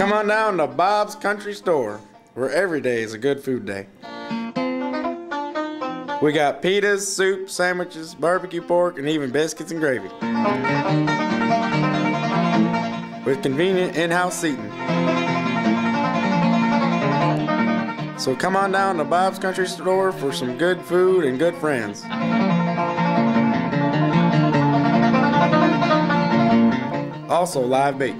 Come on down to Bob's Country Store, where every day is a good food day. We got pitas, soup, sandwiches, barbecue pork, and even biscuits and gravy. With convenient in-house seating. So come on down to Bob's Country Store for some good food and good friends. Also live bait.